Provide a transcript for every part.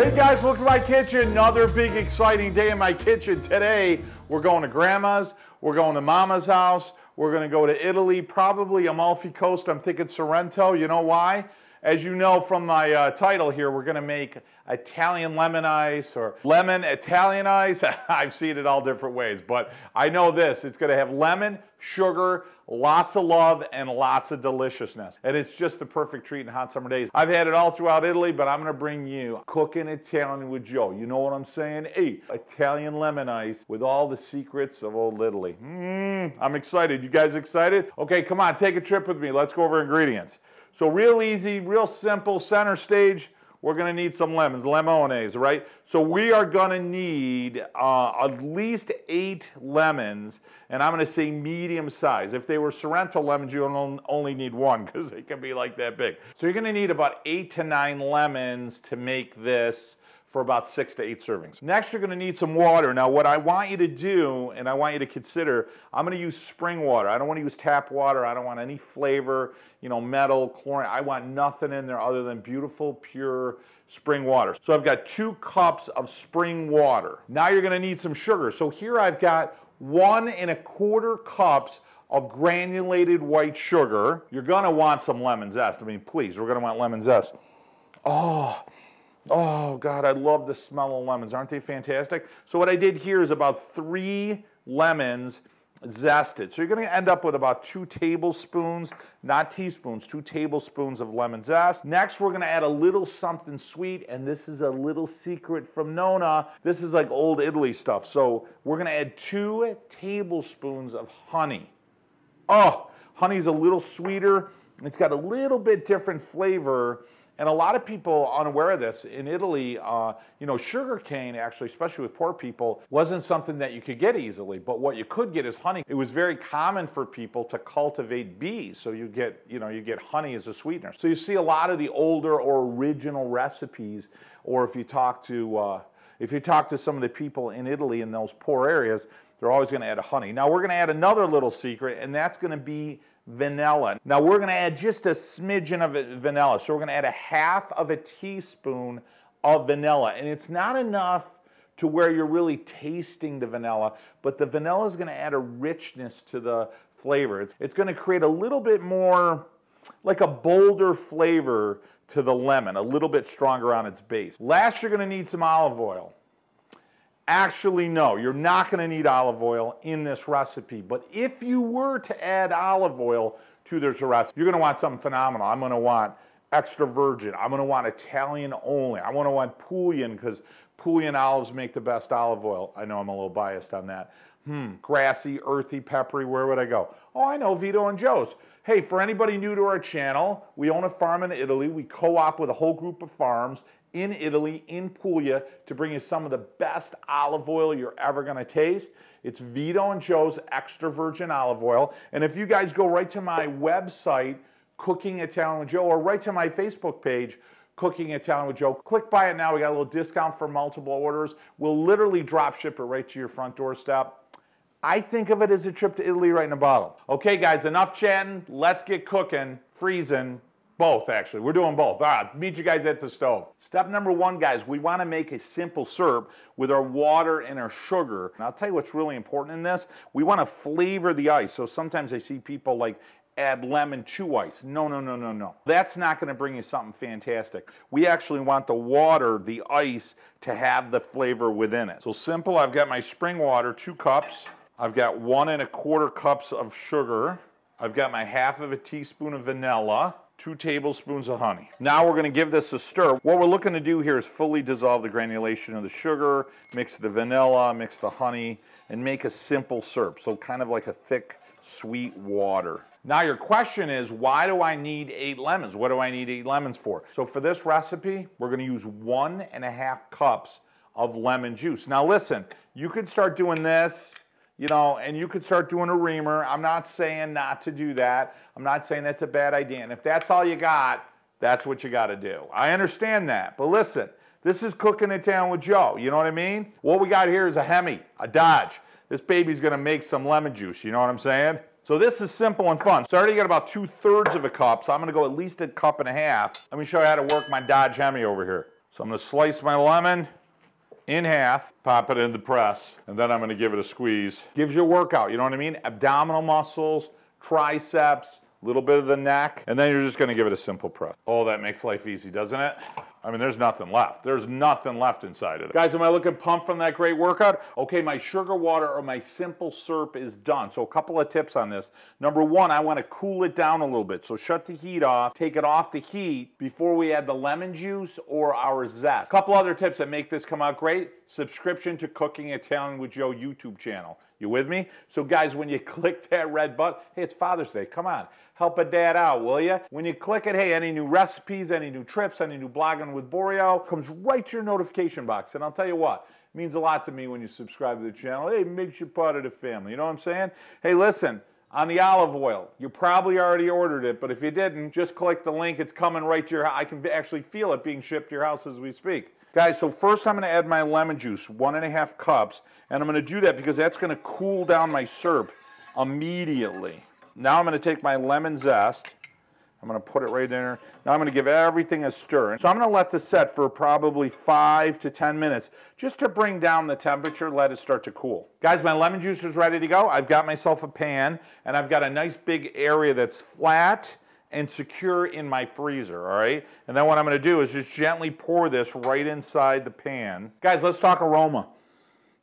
Hey guys, welcome to my kitchen. Another big exciting day in my kitchen. Today, we're going to grandma's, we're going to mama's house, we're gonna go to Italy, probably Amalfi Coast. I'm thinking Sorrento. You know why? As you know from my uh, title here, we're gonna make Italian lemon ice or lemon Italian ice. I've seen it all different ways, but I know this, it's gonna have lemon, sugar, lots of love, and lots of deliciousness. And it's just the perfect treat in hot summer days. I've had it all throughout Italy, but I'm gonna bring you cooking Italian with Joe. You know what I'm saying? Hey, Italian lemon ice with all the secrets of old Italy. Mmm, I'm excited. You guys excited? Okay, come on, take a trip with me. Let's go over ingredients. So real easy, real simple, center stage, we're gonna need some lemons, lemones, right? So we are gonna need uh, at least eight lemons, and I'm gonna say medium size. If they were Sorrento lemons, you only need one because they can be like that big. So you're gonna need about eight to nine lemons to make this for about six to eight servings. Next, you're gonna need some water. Now, what I want you to do, and I want you to consider, I'm gonna use spring water. I don't wanna use tap water. I don't want any flavor, you know, metal, chlorine. I want nothing in there other than beautiful, pure spring water. So I've got two cups of spring water. Now you're gonna need some sugar. So here I've got one and a quarter cups of granulated white sugar. You're gonna want some lemon zest. I mean, please, we're gonna want lemon zest. Oh, Oh God, I love the smell of lemons. Aren't they fantastic? So what I did here is about three lemons zested. So you're gonna end up with about two tablespoons, not teaspoons, two tablespoons of lemon zest. Next, we're gonna add a little something sweet, and this is a little secret from Nona. This is like old Italy stuff. So we're gonna add two tablespoons of honey. Oh, honey's a little sweeter. It's got a little bit different flavor and a lot of people unaware of this. In Italy, uh, you know, sugar cane actually, especially with poor people, wasn't something that you could get easily. But what you could get is honey. It was very common for people to cultivate bees. So you get, you know, you get honey as a sweetener. So you see a lot of the older or original recipes, or if you talk to, uh, if you talk to some of the people in Italy in those poor areas, they're always going to add honey. Now we're going to add another little secret, and that's going to be vanilla. Now we're going to add just a smidgen of vanilla. So we're going to add a half of a teaspoon of vanilla. And it's not enough to where you're really tasting the vanilla, but the vanilla is going to add a richness to the flavor. It's, it's going to create a little bit more like a bolder flavor to the lemon, a little bit stronger on its base. Last, you're going to need some olive oil. Actually, no, you're not going to need olive oil in this recipe. But if you were to add olive oil to this recipe, you're going to want something phenomenal. I'm going to want extra virgin. I'm going to want Italian only. I want to want Pulian because Pulian olives make the best olive oil. I know I'm a little biased on that. Hmm, grassy, earthy, peppery, where would I go? Oh, I know, Vito and Joe's. Hey, for anybody new to our channel, we own a farm in Italy. We co-op with a whole group of farms in Italy, in Puglia, to bring you some of the best olive oil you're ever gonna taste. It's Vito and Joe's extra virgin olive oil. And if you guys go right to my website, Cooking Italian with Joe, or right to my Facebook page, Cooking Italian with Joe, click buy it now. We got a little discount for multiple orders. We'll literally drop ship it right to your front doorstep. I think of it as a trip to Italy right in a bottle. Okay, guys, enough chatting. Let's get cooking, freezing, both, actually. We're doing both. All right, meet you guys at the stove. Step number one, guys, we want to make a simple syrup with our water and our sugar. And I'll tell you what's really important in this. We want to flavor the ice. So sometimes I see people like add lemon to ice. No, no, no, no, no. That's not going to bring you something fantastic. We actually want the water, the ice, to have the flavor within it. So simple, I've got my spring water, two cups. I've got one and a quarter cups of sugar. I've got my half of a teaspoon of vanilla two tablespoons of honey. Now we're gonna give this a stir. What we're looking to do here is fully dissolve the granulation of the sugar, mix the vanilla, mix the honey, and make a simple syrup. So kind of like a thick, sweet water. Now your question is, why do I need eight lemons? What do I need eight lemons for? So for this recipe, we're gonna use one and a half cups of lemon juice. Now listen, you could start doing this you know, and you could start doing a reamer. I'm not saying not to do that. I'm not saying that's a bad idea. And if that's all you got, that's what you got to do. I understand that. But listen, this is cooking Italian with Joe. You know what I mean? What we got here is a Hemi, a Dodge. This baby's going to make some lemon juice. You know what I'm saying? So this is simple and fun. So I already got about two thirds of a cup, so I'm gonna go at least a cup and a half. Let me show you how to work my Dodge Hemi over here. So I'm gonna slice my lemon in half, pop it in the press, and then I'm gonna give it a squeeze. Gives you a workout, you know what I mean? Abdominal muscles, triceps, little bit of the neck, and then you're just gonna give it a simple press. Oh, that makes life easy, doesn't it? I mean, there's nothing left. There's nothing left inside of it. Guys, am I looking pumped from that great workout? Okay, my sugar water or my simple syrup is done. So a couple of tips on this. Number one, I wanna cool it down a little bit. So shut the heat off, take it off the heat before we add the lemon juice or our zest. A couple other tips that make this come out great. Subscription to Cooking Italian with Joe YouTube channel. You with me? So guys, when you click that red button, hey, it's Father's Day, come on. Help a dad out, will you? When you click it, hey, any new recipes, any new trips, any new blogging with Boreal, comes right to your notification box. And I'll tell you what, it means a lot to me when you subscribe to the channel. Hey, it makes you part of the family. You know what I'm saying? Hey, listen, on the olive oil. You probably already ordered it, but if you didn't, just click the link. It's coming right to your house. I can actually feel it being shipped to your house as we speak. Guys, so first I'm going to add my lemon juice, one and a half cups, and I'm going to do that because that's going to cool down my syrup immediately. Now I'm going to take my lemon zest. I'm going to put it right in there. Now I'm going to give everything a stir. So I'm going to let this set for probably five to 10 minutes just to bring down the temperature, let it start to cool. Guys, my lemon juice is ready to go. I've got myself a pan and I've got a nice big area that's flat and secure in my freezer, all right? And then what I'm gonna do is just gently pour this right inside the pan. Guys, let's talk aroma.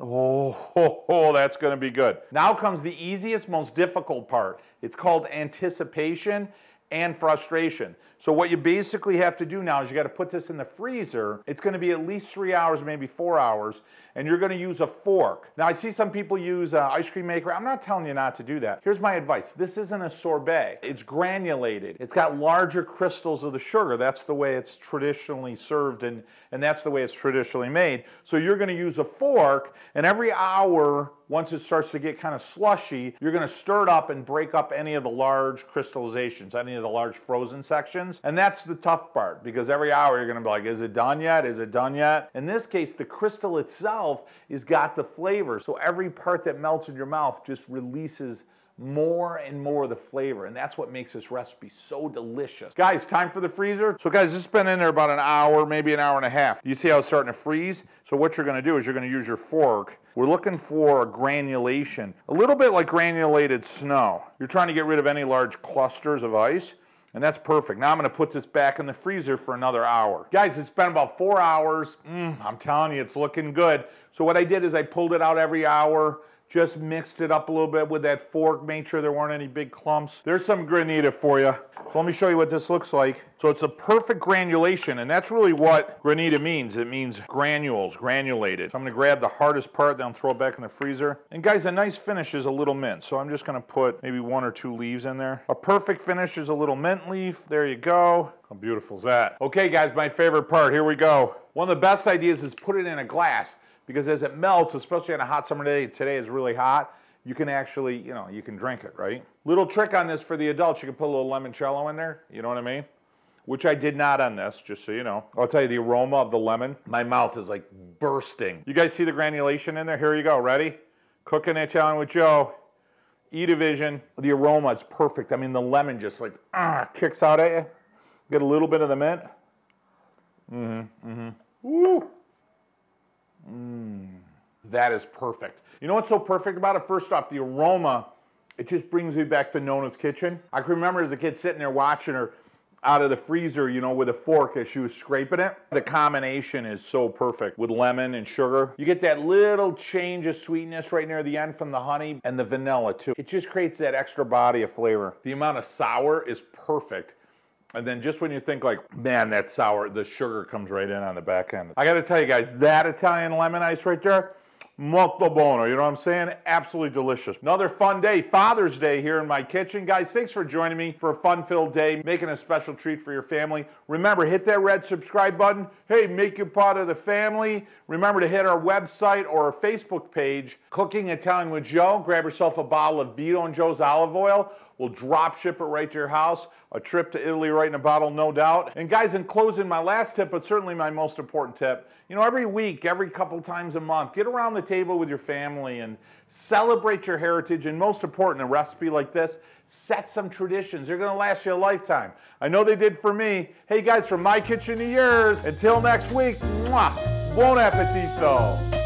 Oh, oh, oh, that's gonna be good. Now comes the easiest, most difficult part. It's called anticipation and frustration. So what you basically have to do now is you got to put this in the freezer. It's going to be at least three hours, maybe four hours, and you're going to use a fork. Now I see some people use an ice cream maker. I'm not telling you not to do that. Here's my advice. This isn't a sorbet. It's granulated. It's got larger crystals of the sugar. That's the way it's traditionally served and, and that's the way it's traditionally made. So you're going to use a fork and every hour once it starts to get kind of slushy, you're going to stir it up and break up any of the large crystallizations, any of the large frozen sections. And that's the tough part because every hour you're going to be like, is it done yet? Is it done yet? In this case, the crystal itself is got the flavor. So every part that melts in your mouth just releases more and more of the flavor. And that's what makes this recipe so delicious. Guys, time for the freezer. So guys, has been in there about an hour, maybe an hour and a half. You see how it's starting to freeze? So what you're gonna do is you're gonna use your fork. We're looking for a granulation, a little bit like granulated snow. You're trying to get rid of any large clusters of ice. And that's perfect. Now I'm gonna put this back in the freezer for another hour. Guys, it's been about four hours. Mm, I'm telling you, it's looking good. So what I did is I pulled it out every hour, just mixed it up a little bit with that fork, made sure there weren't any big clumps. There's some granita for you. So let me show you what this looks like. So it's a perfect granulation, and that's really what granita means. It means granules, granulated. So I'm gonna grab the hardest part, then throw it back in the freezer. And guys, a nice finish is a little mint. So I'm just gonna put maybe one or two leaves in there. A perfect finish is a little mint leaf. There you go. How beautiful is that? Okay guys, my favorite part, here we go. One of the best ideas is put it in a glass because as it melts, especially on a hot summer day, today is really hot, you can actually, you know, you can drink it, right? Little trick on this for the adults, you can put a little limoncello in there, you know what I mean? Which I did not on this, just so you know. I'll tell you the aroma of the lemon, my mouth is like bursting. You guys see the granulation in there? Here you go, ready? Cooking Italian with Joe. E-Division, the aroma is perfect. I mean, the lemon just like, ah, kicks out at you. Get a little bit of the mint. Mm-hmm, mm-hmm. Woo! Mmm, that is perfect. You know what's so perfect about it? First off, the aroma, it just brings me back to Nona's kitchen. I can remember as a kid sitting there watching her out of the freezer, you know, with a fork as she was scraping it. The combination is so perfect with lemon and sugar. You get that little change of sweetness right near the end from the honey and the vanilla too. It just creates that extra body of flavor. The amount of sour is perfect. And then just when you think like, man, that's sour, the sugar comes right in on the back end. I gotta tell you guys, that Italian lemon ice right there, molto buono, you know what I'm saying? Absolutely delicious. Another fun day, Father's Day here in my kitchen. Guys, thanks for joining me for a fun-filled day, making a special treat for your family. Remember, hit that red subscribe button. Hey, make you part of the family. Remember to hit our website or our Facebook page, Cooking Italian with Joe. Grab yourself a bottle of Vito and Joe's olive oil. We'll drop ship it right to your house. A trip to Italy right in a bottle, no doubt. And guys, in closing, my last tip, but certainly my most important tip, you know, every week, every couple times a month, get around the table with your family and celebrate your heritage. And most important, a recipe like this, set some traditions. They're gonna last you a lifetime. I know they did for me. Hey guys, from my kitchen to yours, until next week, mwah, bon appetito.